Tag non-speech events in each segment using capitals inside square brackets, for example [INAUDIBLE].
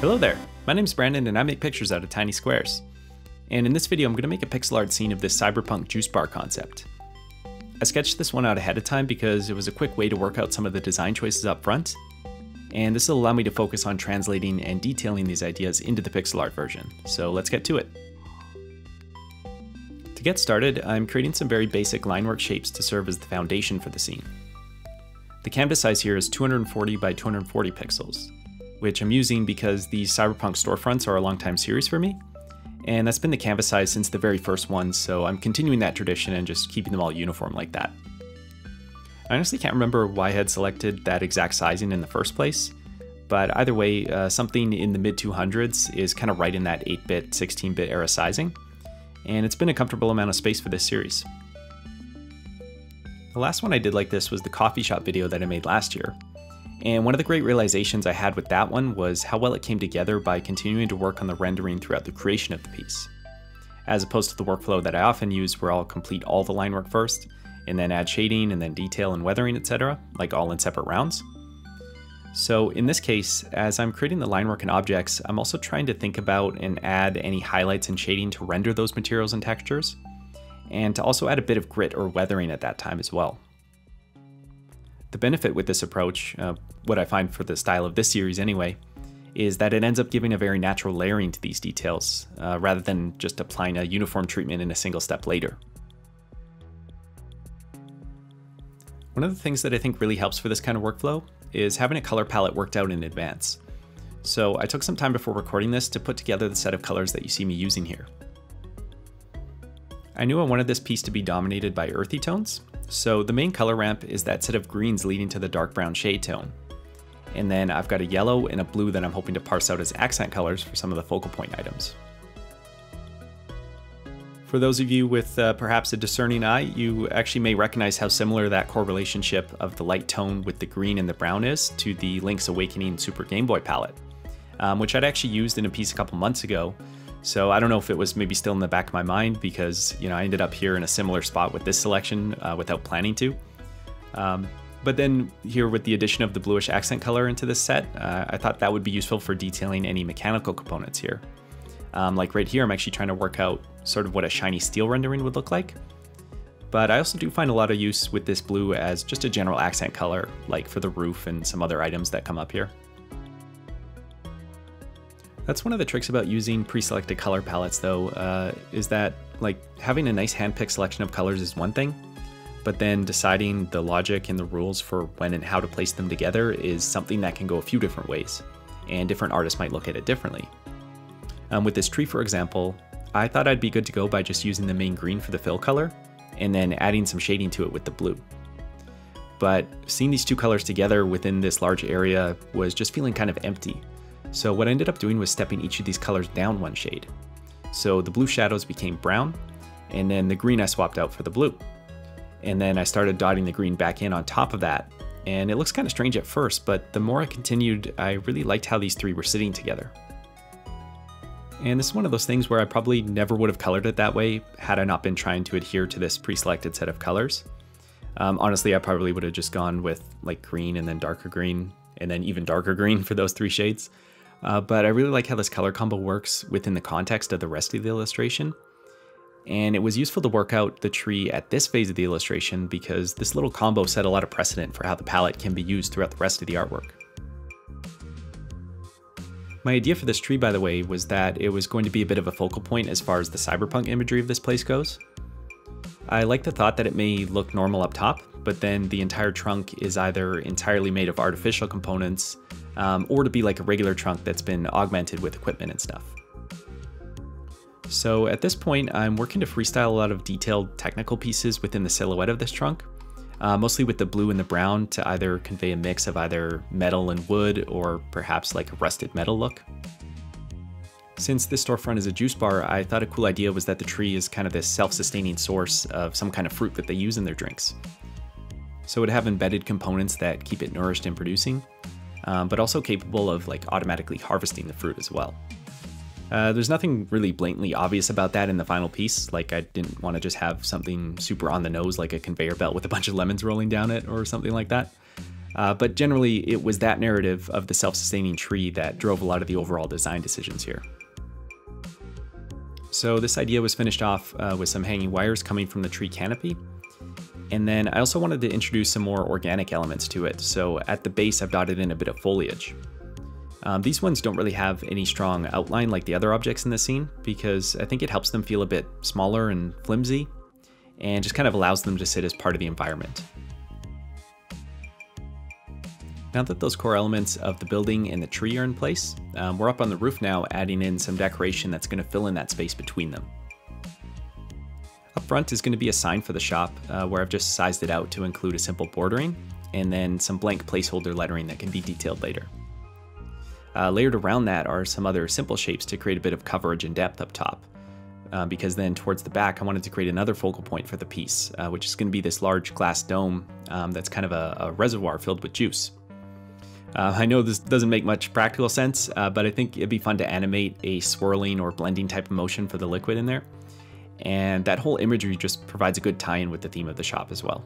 Hello there, my name is Brandon and I make pictures out of tiny squares. And in this video I'm going to make a pixel art scene of this cyberpunk juice bar concept. I sketched this one out ahead of time because it was a quick way to work out some of the design choices up front, and this will allow me to focus on translating and detailing these ideas into the pixel art version, so let's get to it. To get started, I'm creating some very basic line work shapes to serve as the foundation for the scene. The canvas size here is 240 by 240 pixels, which I'm using because these Cyberpunk storefronts are a long time series for me. And that's been the canvas size since the very first one, so I'm continuing that tradition and just keeping them all uniform like that. I honestly can't remember why I had selected that exact sizing in the first place, but either way, uh, something in the mid 200s is kind of right in that 8 bit, 16 bit era sizing, and it's been a comfortable amount of space for this series. The last one I did like this was the coffee shop video that I made last year, and one of the great realizations I had with that one was how well it came together by continuing to work on the rendering throughout the creation of the piece. As opposed to the workflow that I often use where I'll complete all the line work first, and then add shading and then detail and weathering, etc., like all in separate rounds. So in this case, as I'm creating the line work and objects, I'm also trying to think about and add any highlights and shading to render those materials and textures, and to also add a bit of grit or weathering at that time as well. The benefit with this approach, uh, what I find for the style of this series anyway, is that it ends up giving a very natural layering to these details, uh, rather than just applying a uniform treatment in a single step later. One of the things that I think really helps for this kind of workflow is having a color palette worked out in advance. So I took some time before recording this to put together the set of colors that you see me using here. I knew I wanted this piece to be dominated by earthy tones, so the main color ramp is that set of greens leading to the dark brown shade tone. And then I've got a yellow and a blue that I'm hoping to parse out as accent colors for some of the focal point items. For those of you with uh, perhaps a discerning eye, you actually may recognize how similar that core relationship of the light tone with the green and the brown is to the Link's Awakening Super Game Boy palette, um, which I'd actually used in a piece a couple months ago, so I don't know if it was maybe still in the back of my mind because, you know, I ended up here in a similar spot with this selection uh, without planning to. Um, but then here with the addition of the bluish accent color into this set, uh, I thought that would be useful for detailing any mechanical components here. Um, like right here, I'm actually trying to work out sort of what a shiny steel rendering would look like. But I also do find a lot of use with this blue as just a general accent color, like for the roof and some other items that come up here. That's one of the tricks about using pre-selected color palettes though, uh, is that like having a nice hand-picked selection of colors is one thing, but then deciding the logic and the rules for when and how to place them together is something that can go a few different ways, and different artists might look at it differently. Um, with this tree for example, I thought I'd be good to go by just using the main green for the fill color, and then adding some shading to it with the blue. But seeing these two colors together within this large area was just feeling kind of empty, so what I ended up doing was stepping each of these colors down one shade. So the blue shadows became brown, and then the green I swapped out for the blue. And then I started dotting the green back in on top of that, and it looks kind of strange at first, but the more I continued, I really liked how these three were sitting together. And this is one of those things where I probably never would have colored it that way had I not been trying to adhere to this pre-selected set of colors. Um, honestly, I probably would have just gone with like green and then darker green and then even darker green [LAUGHS] for those three shades. Uh, but I really like how this color combo works within the context of the rest of the illustration. And it was useful to work out the tree at this phase of the illustration because this little combo set a lot of precedent for how the palette can be used throughout the rest of the artwork. My idea for this tree, by the way, was that it was going to be a bit of a focal point as far as the cyberpunk imagery of this place goes. I like the thought that it may look normal up top, but then the entire trunk is either entirely made of artificial components um, or to be like a regular trunk that's been augmented with equipment and stuff. So at this point, I'm working to freestyle a lot of detailed technical pieces within the silhouette of this trunk, uh, mostly with the blue and the brown to either convey a mix of either metal and wood or perhaps like a rusted metal look. Since this storefront is a juice bar, I thought a cool idea was that the tree is kind of this self-sustaining source of some kind of fruit that they use in their drinks. So it would have embedded components that keep it nourished and producing, um, but also capable of like automatically harvesting the fruit as well. Uh, there's nothing really blatantly obvious about that in the final piece, like I didn't want to just have something super on the nose like a conveyor belt with a bunch of lemons rolling down it or something like that. Uh, but generally, it was that narrative of the self-sustaining tree that drove a lot of the overall design decisions here. So this idea was finished off uh, with some hanging wires coming from the tree canopy. And then I also wanted to introduce some more organic elements to it. So at the base, I've dotted in a bit of foliage. Um, these ones don't really have any strong outline like the other objects in the scene because I think it helps them feel a bit smaller and flimsy and just kind of allows them to sit as part of the environment. Now that those core elements of the building and the tree are in place, um, we're up on the roof now adding in some decoration that's going to fill in that space between them. Front is going to be a sign for the shop uh, where I've just sized it out to include a simple bordering and then some blank placeholder lettering that can be detailed later. Uh, layered around that are some other simple shapes to create a bit of coverage and depth up top. Uh, because then towards the back, I wanted to create another focal point for the piece, uh, which is going to be this large glass dome um, that's kind of a, a, reservoir filled with juice. Uh, I know this doesn't make much practical sense, uh, but I think it'd be fun to animate a swirling or blending type of motion for the liquid in there. And that whole imagery just provides a good tie-in with the theme of the shop as well.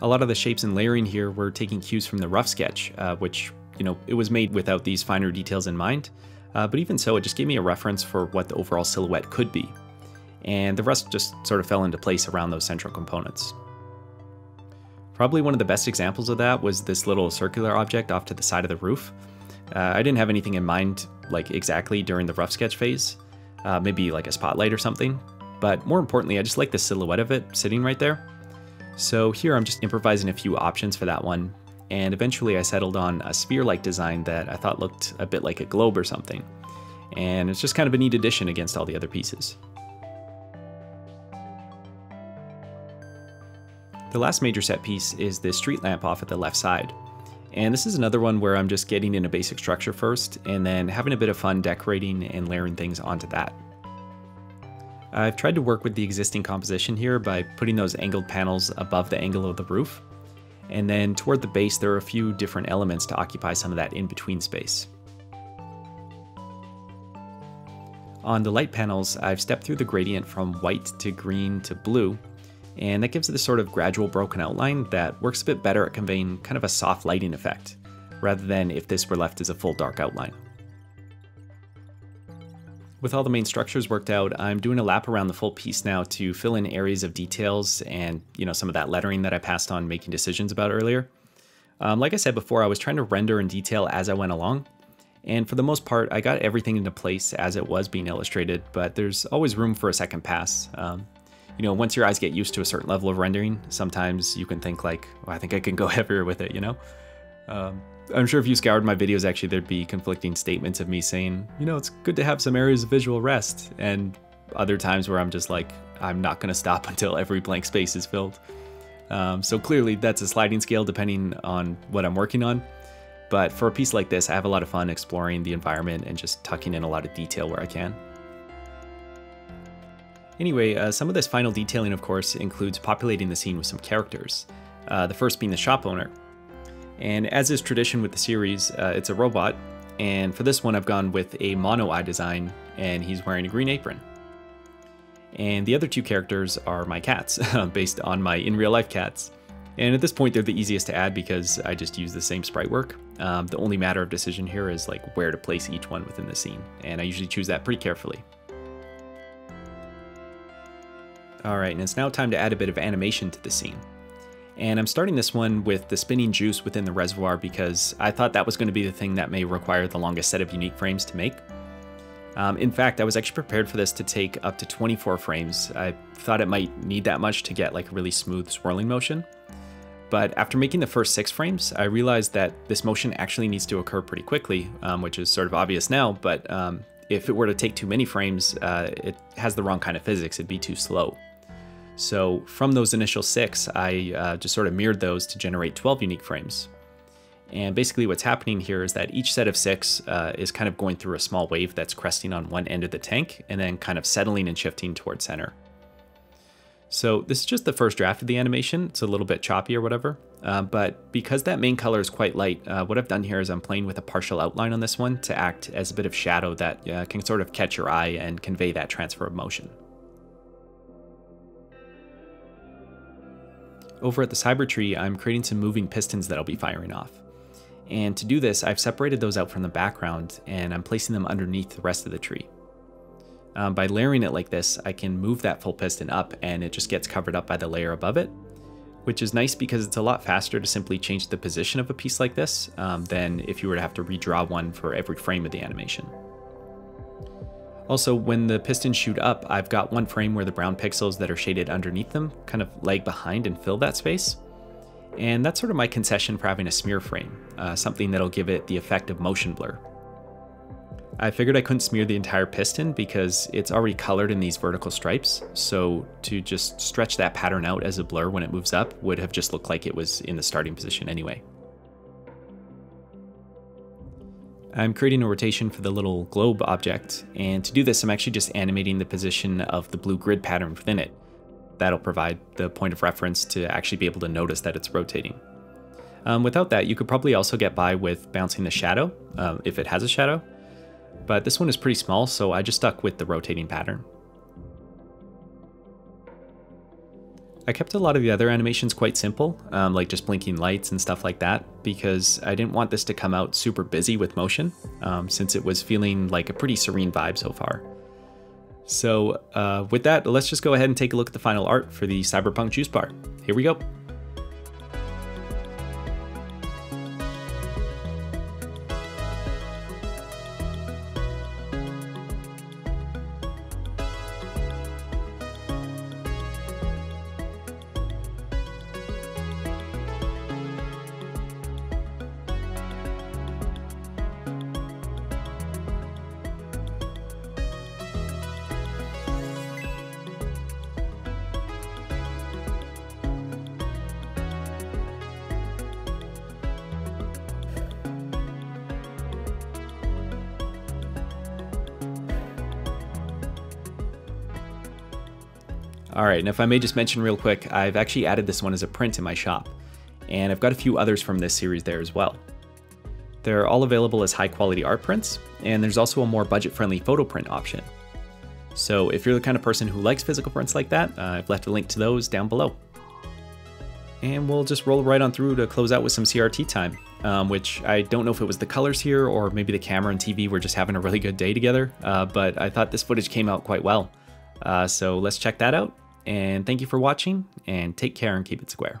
A lot of the shapes and layering here were taking cues from the rough sketch, uh, which, you know, it was made without these finer details in mind. Uh, but even so, it just gave me a reference for what the overall silhouette could be. And the rest just sort of fell into place around those central components. Probably one of the best examples of that was this little circular object off to the side of the roof. Uh, I didn't have anything in mind like exactly during the rough sketch phase, uh, maybe like a spotlight or something, but more importantly, I just like the silhouette of it sitting right there. So here I'm just improvising a few options for that one, and eventually I settled on a sphere-like design that I thought looked a bit like a globe or something. And it's just kind of a neat addition against all the other pieces. The last major set piece is this street lamp off at the left side. And this is another one where I'm just getting in a basic structure first, and then having a bit of fun decorating and layering things onto that. I've tried to work with the existing composition here by putting those angled panels above the angle of the roof. And then toward the base, there are a few different elements to occupy some of that in-between space. On the light panels, I've stepped through the gradient from white to green to blue, and that gives it this sort of gradual broken outline that works a bit better at conveying kind of a soft lighting effect, rather than if this were left as a full dark outline. With all the main structures worked out, I'm doing a lap around the full piece now to fill in areas of details and, you know, some of that lettering that I passed on making decisions about earlier. Um, like I said before, I was trying to render in detail as I went along, and for the most part, I got everything into place as it was being illustrated, but there's always room for a second pass. Um, you know, once your eyes get used to a certain level of rendering, sometimes you can think like, well, I think I can go [LAUGHS] heavier with it, you know? Um, I'm sure if you scoured my videos, actually, there'd be conflicting statements of me saying, you know, it's good to have some areas of visual rest, and other times where I'm just like, I'm not going to stop [LAUGHS] until every blank space is filled. Um, so clearly, that's a sliding scale depending on what I'm working on. But for a piece like this, I have a lot of fun exploring the environment and just tucking in a lot of detail where I can. Anyway, uh, some of this final detailing, of course, includes populating the scene with some characters. Uh, the first being the shop owner. And as is tradition with the series, uh, it's a robot. And for this one, I've gone with a mono eye design, and he's wearing a green apron. And the other two characters are my cats, [LAUGHS] based on my in real life cats. And at this point, they're the easiest to add because I just use the same sprite work. Um, the only matter of decision here is like where to place each one within the scene, and I usually choose that pretty carefully. Alright, and it's now time to add a bit of animation to the scene. And I'm starting this one with the spinning juice within the reservoir because I thought that was going to be the thing that may require the longest set of unique frames to make. Um, in fact, I was actually prepared for this to take up to 24 frames. I thought it might need that much to get like a really smooth swirling motion. But after making the first six frames, I realized that this motion actually needs to occur pretty quickly, um, which is sort of obvious now, but um, if it were to take too many frames, uh, it has the wrong kind of physics, it'd be too slow. So from those initial six, I uh, just sort of mirrored those to generate 12 unique frames. And basically what's happening here is that each set of six uh, is kind of going through a small wave that's cresting on one end of the tank and then kind of settling and shifting towards center. So this is just the first draft of the animation. It's a little bit choppy or whatever. Uh, but because that main color is quite light, uh, what I've done here is I'm playing with a partial outline on this one to act as a bit of shadow that uh, can sort of catch your eye and convey that transfer of motion. Over at the cyber tree, I'm creating some moving pistons that I'll be firing off. And to do this, I've separated those out from the background and I'm placing them underneath the rest of the tree. Um, by layering it like this, I can move that full piston up and it just gets covered up by the layer above it, which is nice because it's a lot faster to simply change the position of a piece like this um, than if you were to have to redraw one for every frame of the animation. Also, when the pistons shoot up, I've got one frame where the brown pixels that are shaded underneath them kind of lag behind and fill that space. And that's sort of my concession for having a smear frame, uh, something that'll give it the effect of motion blur. I figured I couldn't smear the entire piston because it's already colored in these vertical stripes, so to just stretch that pattern out as a blur when it moves up would have just looked like it was in the starting position anyway. I'm creating a rotation for the little globe object, and to do this I'm actually just animating the position of the blue grid pattern within it. That'll provide the point of reference to actually be able to notice that it's rotating. Um, without that, you could probably also get by with bouncing the shadow, uh, if it has a shadow, but this one is pretty small, so I just stuck with the rotating pattern. I kept a lot of the other animations quite simple, um, like just blinking lights and stuff like that, because I didn't want this to come out super busy with motion, um, since it was feeling like a pretty serene vibe so far. So uh, with that, let's just go ahead and take a look at the final art for the Cyberpunk Juice Bar. Here we go. Alright, and if I may just mention real quick, I've actually added this one as a print in my shop, and I've got a few others from this series there as well. They're all available as high quality art prints, and there's also a more budget friendly photo print option. So if you're the kind of person who likes physical prints like that, uh, I've left a link to those down below. And we'll just roll right on through to close out with some CRT time, um, which I don't know if it was the colors here or maybe the camera and TV were just having a really good day together, uh, but I thought this footage came out quite well. Uh, so let's check that out and thank you for watching, and take care and keep it square.